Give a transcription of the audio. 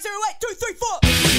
zero zero eight two three four.